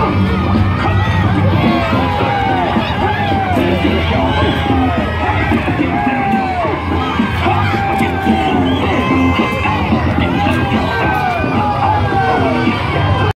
カンカン